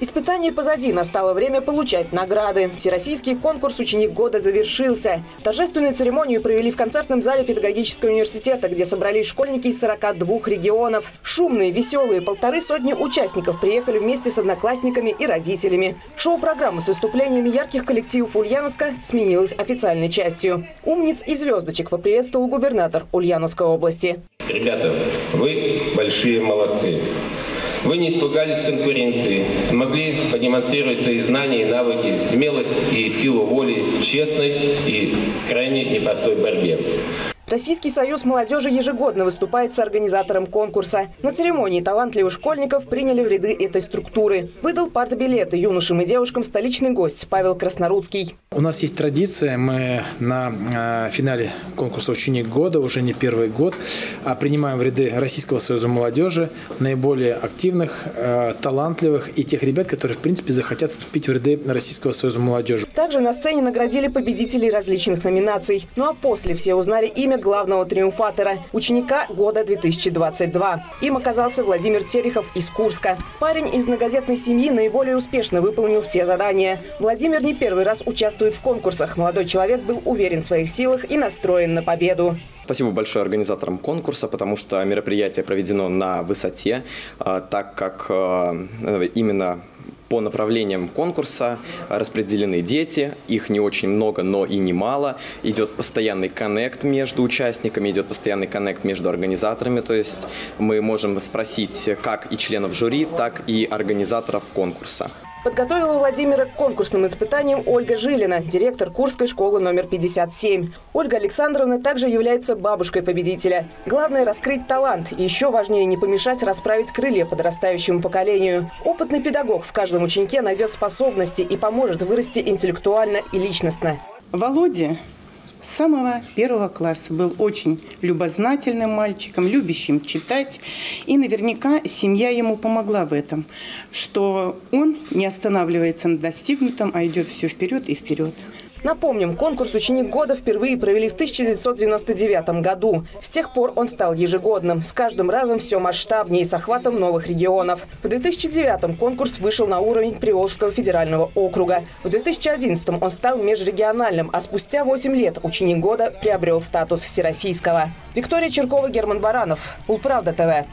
Испытание позади, настало время получать награды. Всероссийский конкурс «Ученик года» завершился. Торжественную церемонию провели в концертном зале педагогического университета, где собрались школьники из 42 регионов. Шумные, веселые, полторы сотни участников приехали вместе с одноклассниками и родителями. Шоу-программа с выступлениями ярких коллективов Ульяновска сменилась официальной частью. Умниц и звездочек поприветствовал губернатор Ульяновской области. Ребята, вы большие молодцы. Вы не испугались конкуренции, смогли продемонстрировать свои знания и навыки, смелость и силу воли в честной и крайне непростой борьбе. Российский союз молодежи ежегодно выступает с организатором конкурса. На церемонии талантливых школьников приняли в ряды этой структуры. Выдал партбилеты юношам и девушкам столичный гость Павел Краснорудский. У нас есть традиция, мы на э, финале конкурса «Ученик года» уже не первый год а принимаем в ряды Российского союза молодежи наиболее активных, э, талантливых и тех ребят, которые в принципе захотят вступить в ряды Российского союза молодежи. Также на сцене наградили победителей различных номинаций. Ну а после все узнали имя главного триумфатора – ученика года 2022. Им оказался Владимир Терехов из Курска. Парень из многодетной семьи наиболее успешно выполнил все задания. Владимир не первый раз участвует в конкурсах. Молодой человек был уверен в своих силах и настроен на победу. Спасибо большое организаторам конкурса, потому что мероприятие проведено на высоте, а, так как а, именно по направлениям конкурса распределены дети, их не очень много, но и немало. Идет постоянный коннект между участниками, идет постоянный коннект между организаторами, то есть мы можем спросить как и членов жюри, так и организаторов конкурса. Подготовила Владимира к конкурсным испытаниям Ольга Жилина, директор Курской школы номер 57. Ольга Александровна также является бабушкой победителя. Главное – раскрыть талант. Еще важнее – не помешать расправить крылья подрастающему поколению. Опытный педагог в каждом ученике найдет способности и поможет вырасти интеллектуально и личностно. Володя с самого первого класса был очень любознательным мальчиком, любящим читать. И наверняка семья ему помогла в этом, что он не останавливается на достигнутом, а идет все вперед и вперед. Напомним, конкурс «Ученик года» впервые провели в 1999 году. С тех пор он стал ежегодным. С каждым разом все масштабнее, с охватом новых регионов. В 2009 конкурс вышел на уровень Приволжского федерального округа. В 2011 он стал межрегиональным, а спустя 8 лет «Ученик года» приобрел статус всероссийского. Виктория Черкова, Герман Баранов. Улправда ТВ.